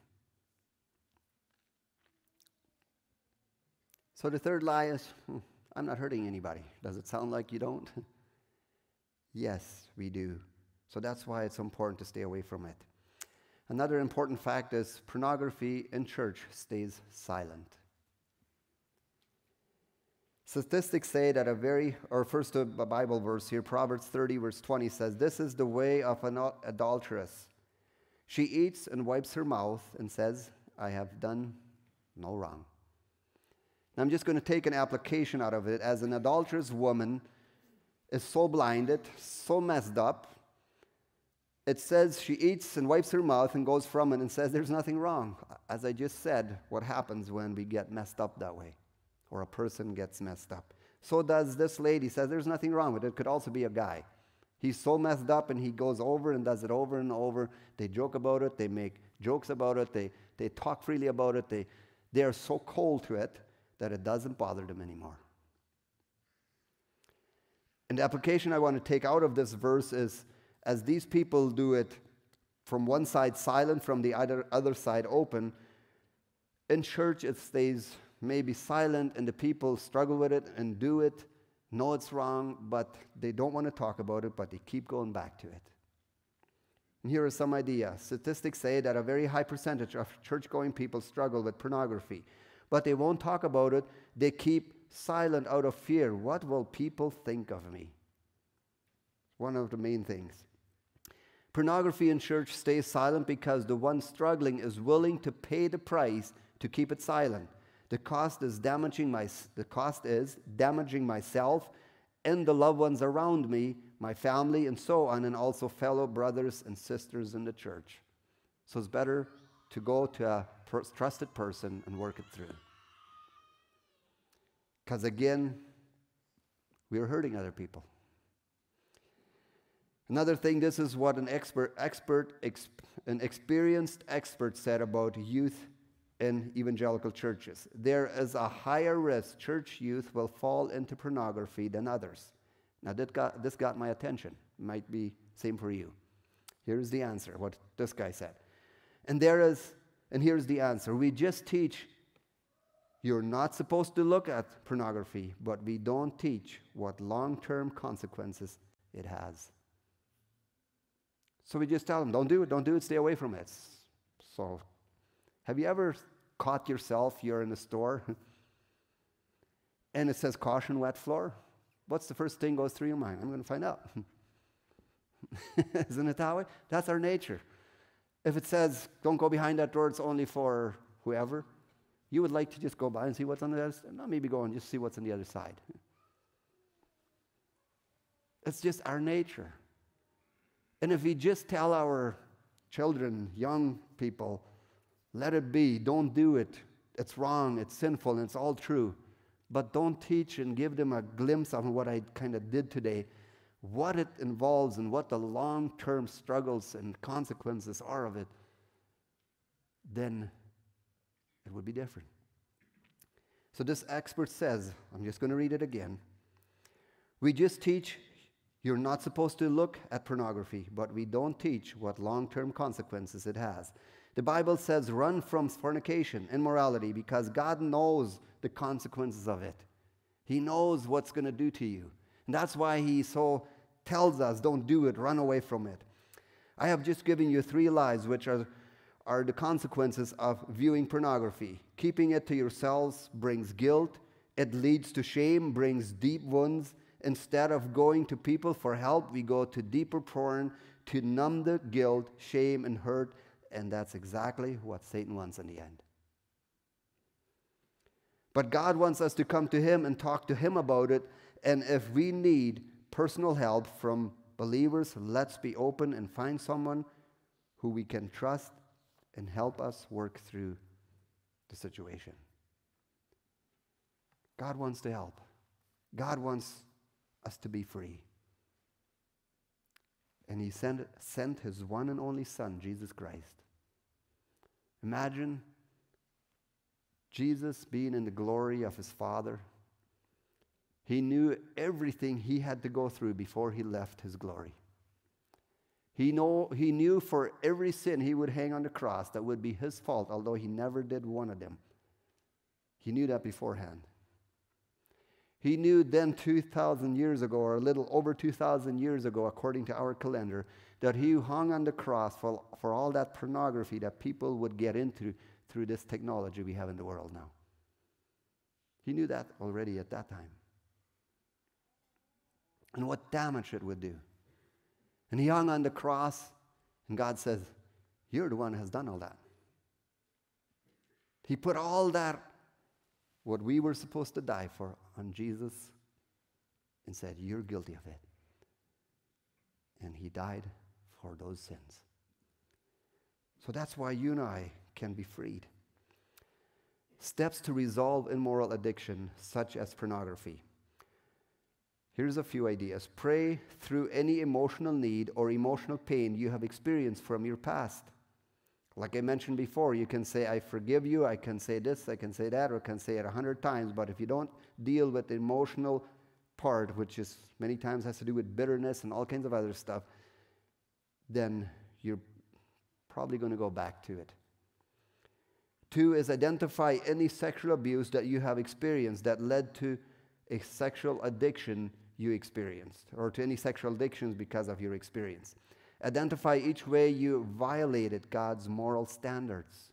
So the third lie is hmm, I'm not hurting anybody. Does it sound like you don't? yes, we do. So that's why it's important to stay away from it. Another important fact is pornography in church stays silent. Statistics say that a very, or first a Bible verse here, Proverbs 30, verse 20 says, This is the way of an adulteress. She eats and wipes her mouth and says, I have done no wrong. I'm just going to take an application out of it. As an adulterous woman is so blinded, so messed up, it says she eats and wipes her mouth and goes from it and says there's nothing wrong. As I just said, what happens when we get messed up that way, or a person gets messed up. So does this lady says there's nothing wrong with it. It could also be a guy. He's so messed up and he goes over and does it over and over. They joke about it, they make jokes about it, they, they talk freely about it, they, they are so cold to it that it doesn't bother them anymore. And the application I want to take out of this verse is as these people do it from one side silent, from the other, other side open, in church it stays maybe silent and the people struggle with it and do it, know it's wrong, but they don't want to talk about it, but they keep going back to it. And here are some ideas. Statistics say that a very high percentage of church going people struggle with pornography but they won't talk about it. They keep silent out of fear. What will people think of me? One of the main things. Pornography in church stays silent because the one struggling is willing to pay the price to keep it silent. The cost is damaging my the cost is damaging myself and the loved ones around me, my family and so on and also fellow brothers and sisters in the church. So it's better to go to a trusted person and work it through. Because again, we are hurting other people. Another thing, this is what an expert, expert, an experienced expert said about youth in evangelical churches. There is a higher risk church youth will fall into pornography than others. Now, this got, this got my attention. Might be same for you. Here's the answer, what this guy said. And there is, and here's the answer. We just teach You're not supposed to look at pornography, but we don't teach what long term consequences it has. So we just tell them, don't do it, don't do it, stay away from it. So, have you ever caught yourself, you're in a store, and it says caution wet floor? What's the first thing goes through your mind? I'm going to find out. Isn't it that way? That's our nature. If it says, don't go behind that door, it's only for whoever, you would like to just go by and see what's on the other side. Not maybe go and just see what's on the other side. It's just our nature. And if we just tell our children, young people, let it be, don't do it, it's wrong, it's sinful, and it's all true, but don't teach and give them a glimpse of what I kind of did today, what it involves and what the long term struggles and consequences are of it, then it would be different. So, this expert says, I'm just going to read it again. We just teach you're not supposed to look at pornography, but we don't teach what long term consequences it has. The Bible says, run from fornication, and immorality, because God knows the consequences of it. He knows what's going to do to you. And that's why He so tells us, don't do it, run away from it. I have just given you three lies, which are, are the consequences of viewing pornography. Keeping it to yourselves brings guilt, it leads to shame, brings deep wounds, Instead of going to people for help, we go to deeper porn to numb the guilt, shame, and hurt. And that's exactly what Satan wants in the end. But God wants us to come to Him and talk to Him about it. And if we need personal help from believers, let's be open and find someone who we can trust and help us work through the situation. God wants to help. God wants us to be free. And he sent, sent his one and only Son, Jesus Christ. Imagine Jesus being in the glory of his Father. He knew everything he had to go through before he left his glory. He, know, he knew for every sin he would hang on the cross that would be his fault, although he never did one of them. He knew that beforehand. He knew then 2,000 years ago, or a little over 2,000 years ago, according to our calendar, that he hung on the cross for, for all that pornography that people would get into through this technology we have in the world now. He knew that already at that time. And what damage it would do. And he hung on the cross, and God says, You're the one who has done all that. He put all that what we were supposed to die for on Jesus and said, You're guilty of it. And he died for those sins. So that's why you and I can be freed. Steps to resolve immoral addiction, such as pornography. Here's a few ideas. Pray through any emotional need or emotional pain you have experienced from your past. Like I mentioned before, you can say, I forgive you, I can say this, I can say that, or I can say it a hundred times, but if you don't deal with the emotional part, which is many times has to do with bitterness and all kinds of other stuff, then you're probably going to go back to it. Two is identify any sexual abuse that you have experienced that led to a sexual addiction you experienced, or to any sexual addictions because of your experience. Identify each way you violated God's moral standards.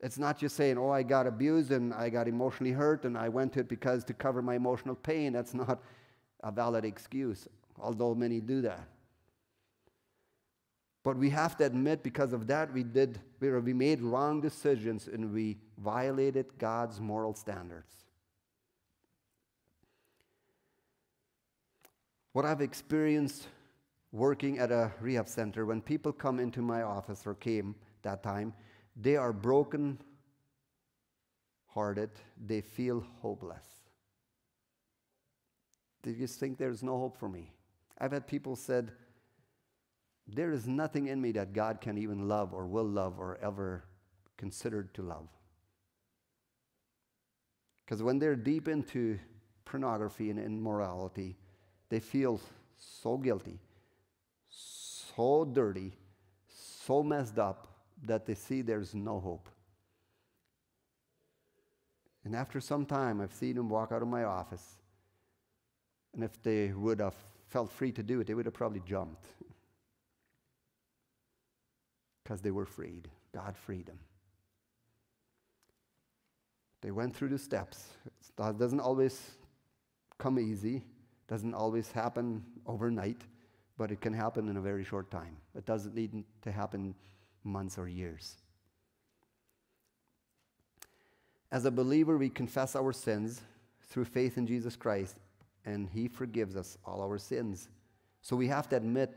It's not just saying, oh, I got abused and I got emotionally hurt and I went to it because to cover my emotional pain. That's not a valid excuse, although many do that. But we have to admit because of that we did we made wrong decisions and we violated God's moral standards. What I've experienced working at a rehab center, when people come into my office or came that time, they are broken hearted, they feel hopeless. They just think there's no hope for me. I've had people said, there is nothing in me that God can even love or will love or ever considered to love. Because when they're deep into pornography and immorality, they feel so guilty so dirty, so messed up that they see there's no hope. And after some time, I've seen them walk out of my office. And if they would have felt free to do it, they would have probably jumped. Because they were freed. God freed them. They went through the steps. It doesn't always come easy, doesn't always happen overnight, but it can happen in a very short time. It doesn't need to happen months or years. As a believer, we confess our sins through faith in Jesus Christ, and He forgives us all our sins. So we have to admit,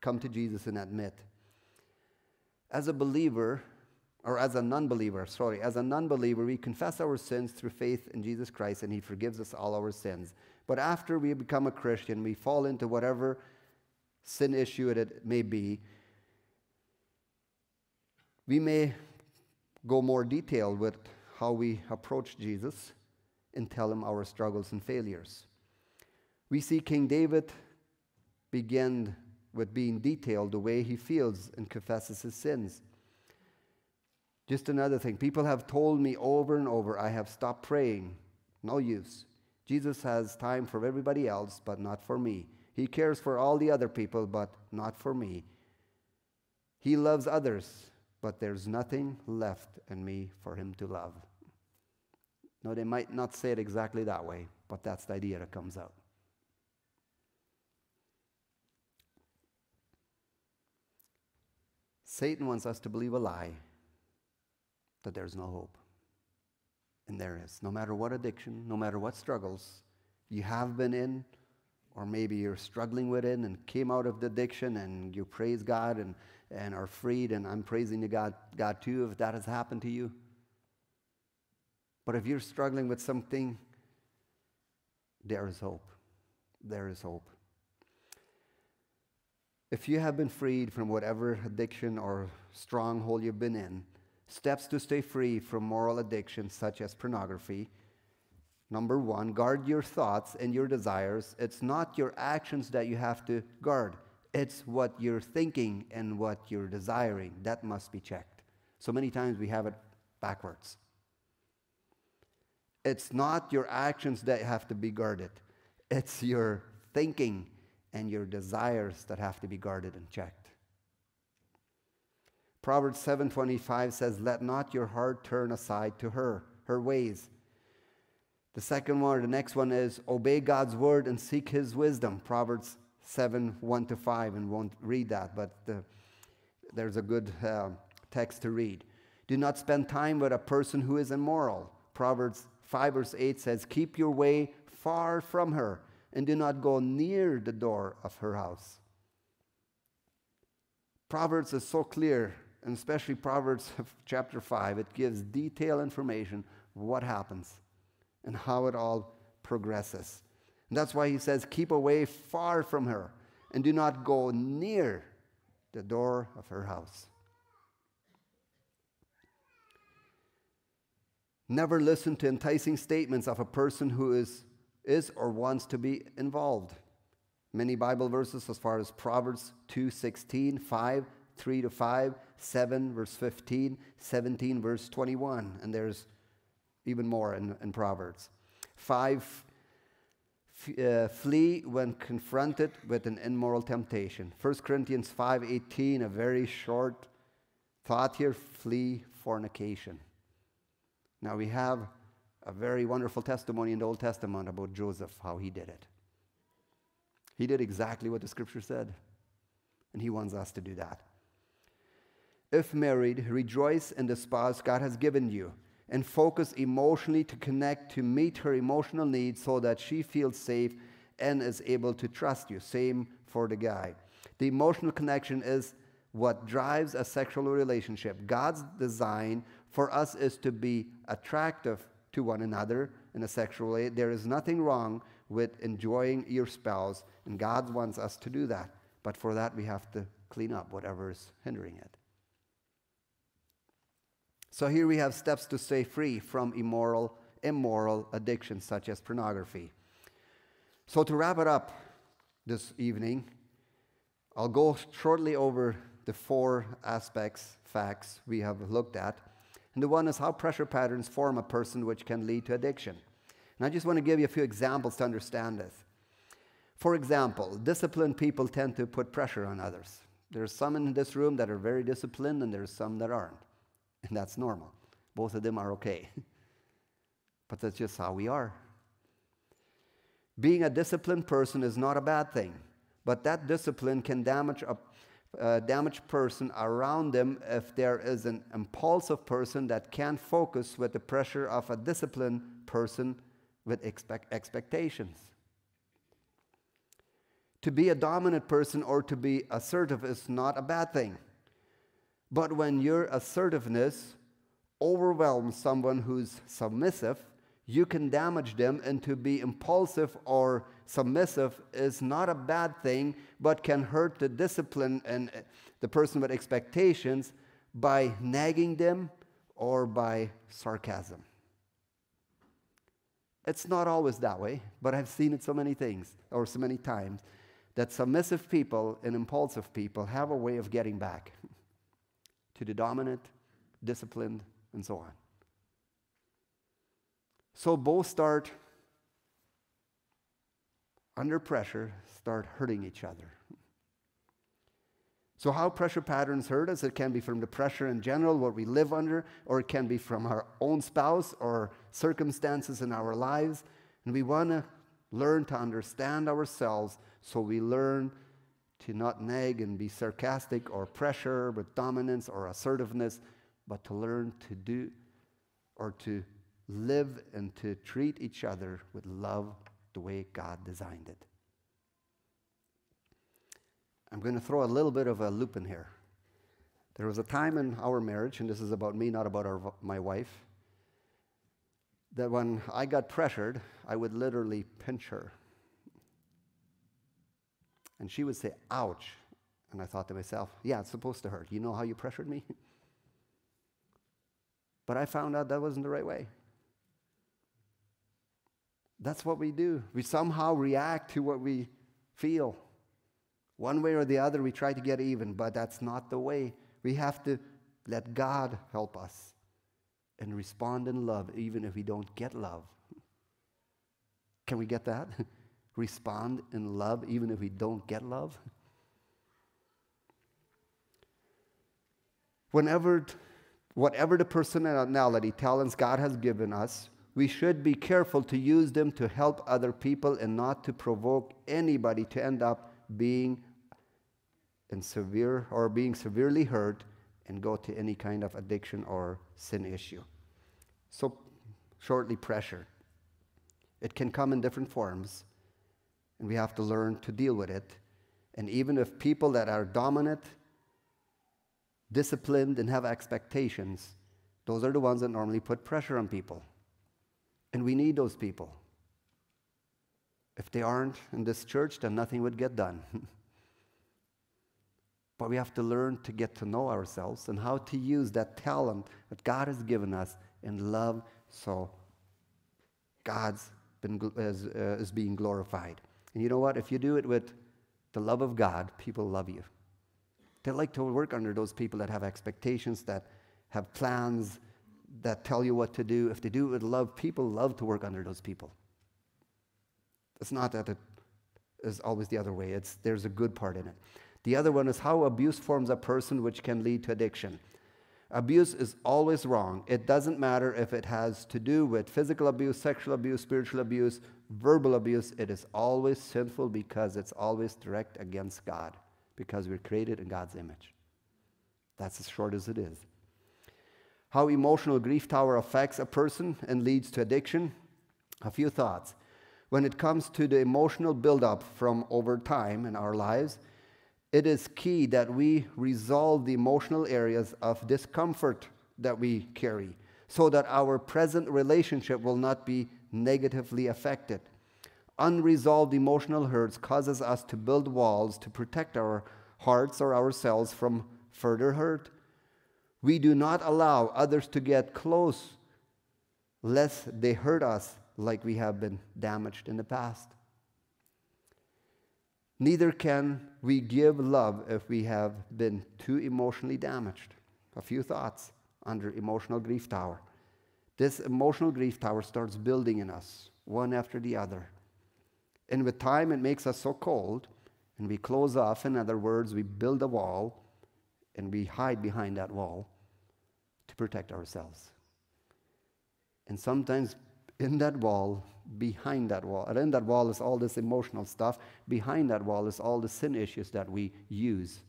come to Jesus and admit. As a believer, or as a non believer, sorry, as a non believer, we confess our sins through faith in Jesus Christ, and He forgives us all our sins. But after we become a Christian, we fall into whatever sin issue it may be, we may go more detailed with how we approach Jesus and tell him our struggles and failures. We see King David begin with being detailed the way he feels and confesses his sins. Just another thing people have told me over and over I have stopped praying. No use. Jesus has time for everybody else, but not for me. He cares for all the other people, but not for me. He loves others, but there's nothing left in me for him to love. No, they might not say it exactly that way, but that's the idea that comes out. Satan wants us to believe a lie that there's no hope. And there is. No matter what addiction, no matter what struggles you have been in, or maybe you're struggling with it and came out of the addiction and you praise God and, and are freed, and I'm praising you God, God too if that has happened to you. But if you're struggling with something, there is hope. There is hope. If you have been freed from whatever addiction or stronghold you've been in, steps to stay free from moral addictions such as pornography. Number one, guard your thoughts and your desires. It's not your actions that you have to guard, it's what you're thinking and what you're desiring. That must be checked. So many times we have it backwards. It's not your actions that have to be guarded, it's your thinking and your desires that have to be guarded and checked. Proverbs 7:25 says, "Let not your heart turn aside to her, her ways." The second one, or the next one is obey God's word and seek his wisdom. Proverbs 7, 1 to 5, and won't read that, but the, there's a good uh, text to read. Do not spend time with a person who is immoral. Proverbs 5 verse 8 says, Keep your way far from her, and do not go near the door of her house. Proverbs is so clear, and especially Proverbs chapter 5, it gives detailed information what happens and how it all progresses. And that's why he says, Keep away far from her, and do not go near the door of her house. Never listen to enticing statements of a person who is, is or wants to be involved. Many Bible verses as far as Proverbs 2 16, 5, 3 to 5, 7 verse 15, 17 verse 21, and there's even more in, in Proverbs. 5 uh, flee when confronted with an immoral temptation. 1 Corinthians 5:18, a very short thought here, flee fornication. Now, we have a very wonderful testimony in the Old Testament about Joseph, how he did it. He did exactly what the scripture said, and he wants us to do that. If married, rejoice in the spouse God has given you and focus emotionally to connect to meet her emotional needs so that she feels safe and is able to trust you. Same for the guy. The emotional connection is what drives a sexual relationship. God's design for us is to be attractive to one another in a sexual way. There is nothing wrong with enjoying your spouse, and God wants us to do that. But for that, we have to clean up whatever is hindering it. So here we have steps to stay free from immoral, immoral addictions such as pornography. So to wrap it up this evening, I'll go shortly over the four aspects, facts we have looked at. And the one is how pressure patterns form a person which can lead to addiction. And I just want to give you a few examples to understand this. For example, disciplined people tend to put pressure on others. There are some in this room that are very disciplined, and there are some that aren't. And that's normal. Both of them are okay. but that's just how we are. Being a disciplined person is not a bad thing, but that discipline can damage a uh, damaged person around them if there is an impulsive person that can't focus with the pressure of a disciplined person with expect expectations. To be a dominant person or to be assertive is not a bad thing. But when your assertiveness overwhelms someone who's submissive, you can damage them, and to be impulsive or submissive is not a bad thing, but can hurt the discipline and the person with expectations by nagging them or by sarcasm. It's not always that way, but I've seen it so many things or so many times that submissive people and impulsive people have a way of getting back to the dominant, disciplined, and so on. So both start under pressure, start hurting each other. So, how pressure patterns hurt us? It can be from the pressure in general, what we live under, or it can be from our own spouse or circumstances in our lives. And we want to learn to understand ourselves so we learn to not nag and be sarcastic or pressure with dominance or assertiveness, but to learn to do or to live and to treat each other with love the way God designed it. I'm going to throw a little bit of a loop in here. There was a time in our marriage, and this is about me, not about our, my wife, that when I got pressured, I would literally pinch her. And she would say, ouch. And I thought to myself, yeah, it's supposed to hurt. You know how you pressured me? but I found out that wasn't the right way. That's what we do. We somehow react to what we feel. One way or the other, we try to get even, but that's not the way. We have to let God help us and respond in love, even if we don't get love. Can we get that? respond in love, even if we don't get love? Whenever, whatever the personality, talents God has given us, we should be careful to use them to help other people and not to provoke anybody to end up being in severe or being severely hurt and go to any kind of addiction or sin issue. So, shortly, pressure. It can come in different forms, and we have to learn to deal with it. And even if people that are dominant, disciplined, and have expectations, those are the ones that normally put pressure on people. And we need those people. If they aren't in this church, then nothing would get done. but we have to learn to get to know ourselves and how to use that talent that God has given us in love so God's been, is, uh, is being glorified. And you know what? If you do it with the love of God, people love you. They like to work under those people that have expectations, that have plans, that tell you what to do, if they do it with love, people love to work under those people. It's not that it is always the other way, it's, there's a good part in it. The other one is how abuse forms a person, which can lead to addiction. Abuse is always wrong. It doesn't matter if it has to do with physical abuse, sexual abuse, spiritual abuse, verbal abuse. It is always sinful because it's always direct against God, because we're created in God's image. That's as short as it is how emotional grief tower affects a person and leads to addiction. A few thoughts. When it comes to the emotional buildup from over time in our lives, it is key that we resolve the emotional areas of discomfort that we carry so that our present relationship will not be negatively affected. Unresolved emotional hurts causes us to build walls to protect our hearts or ourselves from further hurt we do not allow others to get close lest they hurt us like we have been damaged in the past. Neither can we give love if we have been too emotionally damaged. A few thoughts. under emotional grief tower. This emotional grief tower starts building in us, one after the other. And with time, it makes us so cold, and we close off. In other words, we build a wall, and we hide behind that wall to protect ourselves. And sometimes in that wall, behind that wall, and in that wall is all this emotional stuff. Behind that wall is all the sin issues that we use.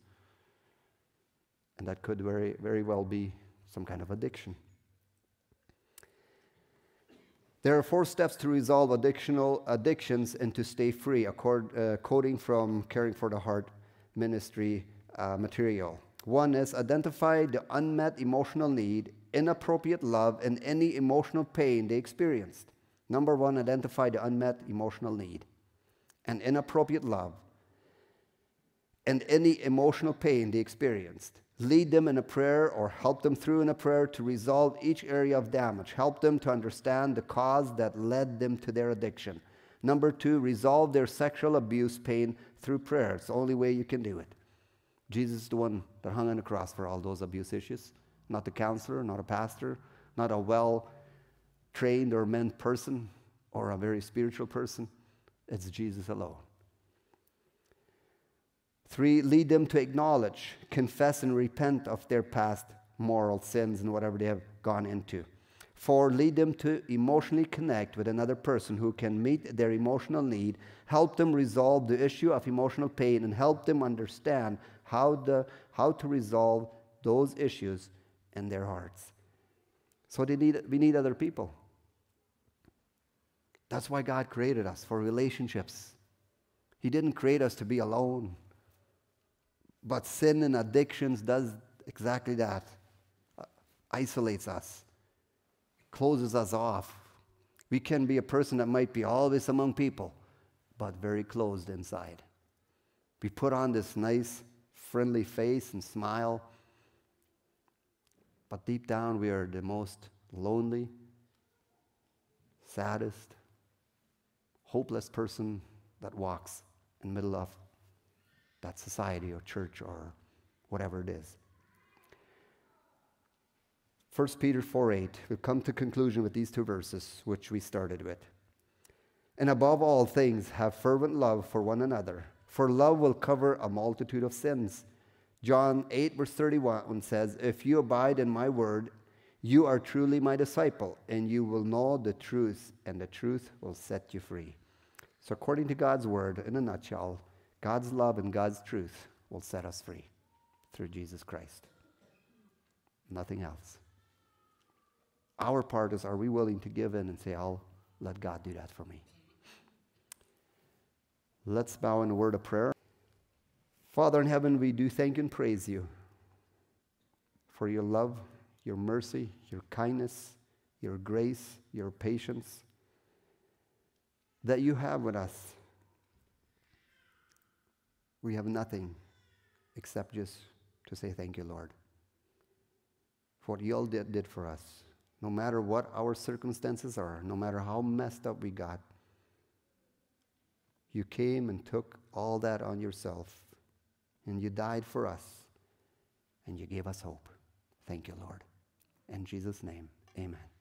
And that could very, very well be some kind of addiction. There are four steps to resolve addictional addictions and to stay free, accord, uh, quoting from Caring for the Heart ministry uh, material. One is identify the unmet emotional need, inappropriate love, and any emotional pain they experienced. Number one, identify the unmet emotional need and inappropriate love and any emotional pain they experienced. Lead them in a prayer or help them through in a prayer to resolve each area of damage. Help them to understand the cause that led them to their addiction. Number two, resolve their sexual abuse pain through prayer. It's the only way you can do it. Jesus is the one that hung on the cross for all those abuse issues, not a counselor, not a pastor, not a well trained or meant person or a very spiritual person. It's Jesus alone. Three, lead them to acknowledge, confess, and repent of their past moral sins and whatever they have gone into. Four, lead them to emotionally connect with another person who can meet their emotional need, help them resolve the issue of emotional pain, and help them understand how, the, how to resolve those issues in their hearts. So they need, we need other people. That's why God created us for relationships. He didn't create us to be alone. But sin and addictions does exactly that. Uh, isolates us, closes us off. We can be a person that might be always among people, but very closed inside. We put on this nice friendly face and smile. But deep down, we are the most lonely, saddest, hopeless person that walks in the middle of that society or church or whatever it is. 1 Peter 4 8, we'll come to conclusion with these two verses, which we started with. And above all things, have fervent love for one another for love will cover a multitude of sins. John 8, verse 31 says, If you abide in my word, you are truly my disciple, and you will know the truth, and the truth will set you free. So, according to God's word, in a nutshell, God's love and God's truth will set us free through Jesus Christ. Nothing else. Our part is are we willing to give in and say, I'll let God do that for me? Let's bow in a word of prayer. Father in heaven, we do thank and praise you for your love, your mercy, your kindness, your grace, your patience that you have with us. We have nothing except just to say thank you, Lord, for what you all did, did for us. No matter what our circumstances are, no matter how messed up we got, you came and took all that on yourself, and you died for us, and you gave us hope. Thank you, Lord. In Jesus' name, amen.